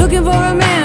looking for a man